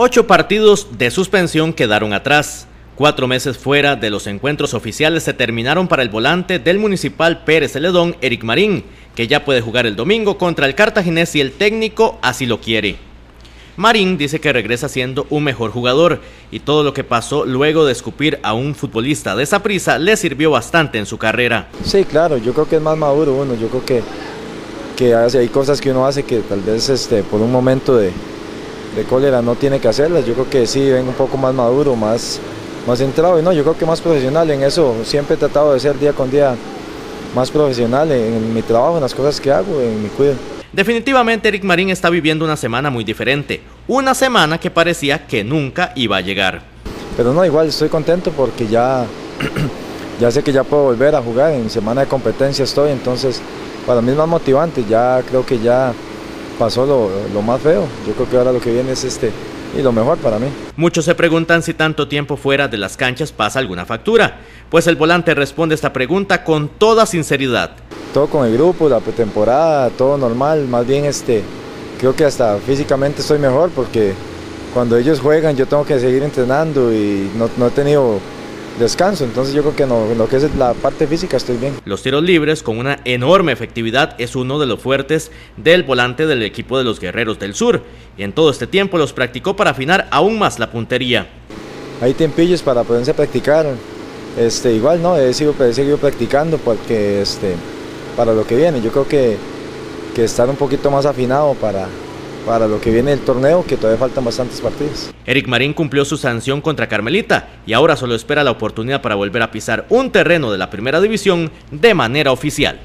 Ocho partidos de suspensión quedaron atrás. Cuatro meses fuera de los encuentros oficiales se terminaron para el volante del municipal Pérez Celedón, Eric Marín, que ya puede jugar el domingo contra el cartaginés si el técnico así lo quiere. Marín dice que regresa siendo un mejor jugador y todo lo que pasó luego de escupir a un futbolista de esa prisa le sirvió bastante en su carrera. Sí, claro, yo creo que es más maduro uno, yo creo que, que hay cosas que uno hace que tal vez este, por un momento de, de cólera no tiene que hacerlas. Yo creo que sí, vengo un poco más maduro, más, más centrado y no, yo creo que más profesional en eso. Siempre he tratado de ser día con día más profesional en, mi trabajo, en las cosas que hago, en mi cuidado. Definitivamente Eric Marín está viviendo una semana muy diferente, una semana que parecía que nunca iba a llegar. Pero no, igual estoy contento porque ya, ya sé que ya puedo volver a jugar, en semana de competencia estoy, entonces para mí es más motivante, ya creo que ya pasó lo, más feo. Yo creo que ahora lo que viene es este y lo mejor para mí. Muchos se preguntan si tanto tiempo fuera de las canchas pasa alguna factura, pues el volante responde esta pregunta con toda sinceridad. Todo con el grupo, la pretemporada, todo normal, más bien este, creo que hasta físicamente estoy mejor porque cuando ellos juegan yo tengo que seguir entrenando y no, no he tenido descanso. Entonces yo creo que no, lo que es la parte física estoy bien. Los tiros libres con una enorme efectividad es uno de los fuertes del volante del equipo de los Guerreros del Sur. Y en todo este tiempo los practicó para afinar aún más la puntería. Hay tempillos para poderse practicar. Este, igual no, he seguido, he seguido practicando porque este, para lo que viene. Yo creo que, que estar un poquito más afinado para, para lo que viene el torneo, que todavía faltan bastantes partidos. Eric Marín cumplió su sanción contra Carmelita y ahora solo espera la oportunidad para volver a pisar un terreno de la primera división de manera oficial.